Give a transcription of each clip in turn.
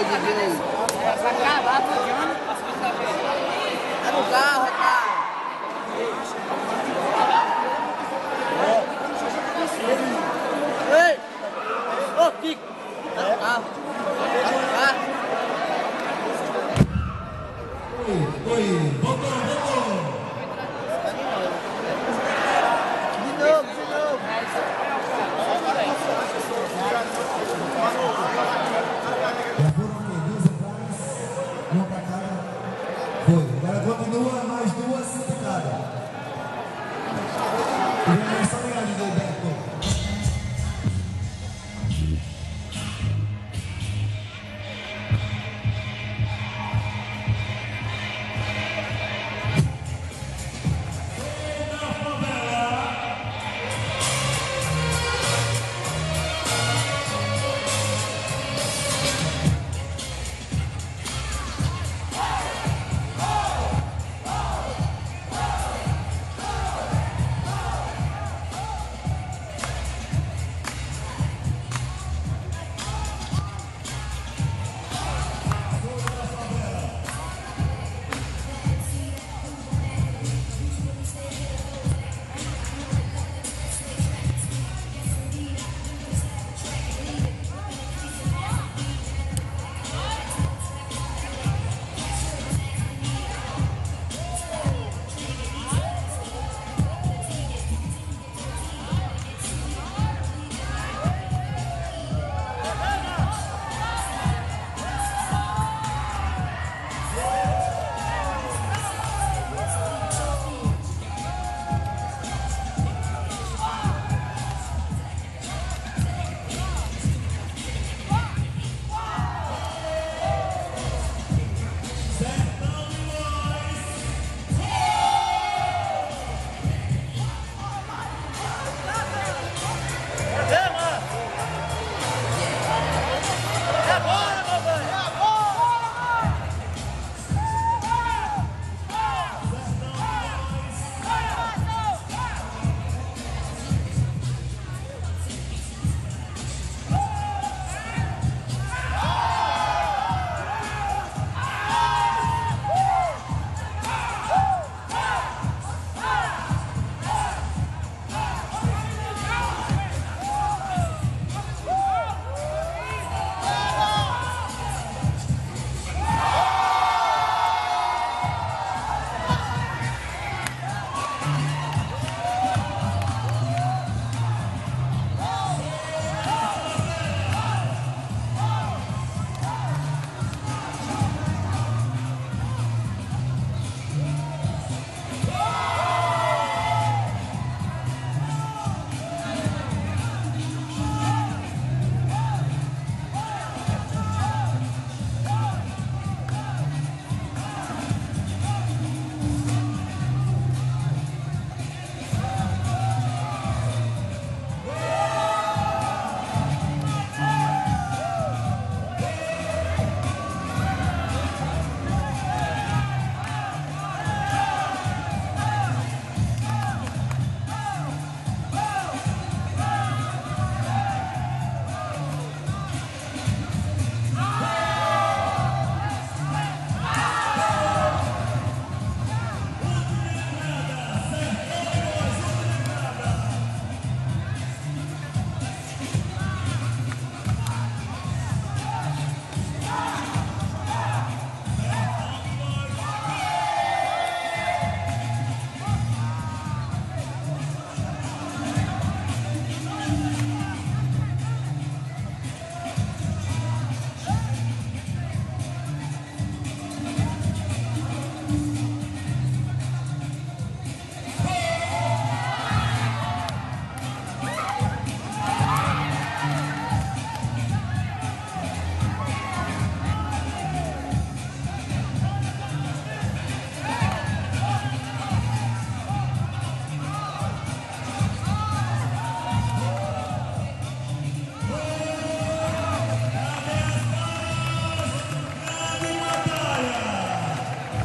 yeah, you do.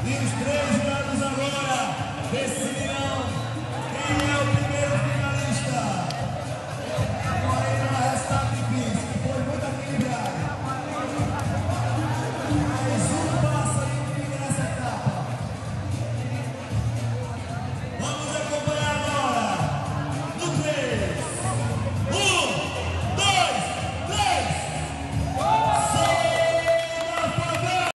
E os três jogos agora decidirão quem é o primeiro.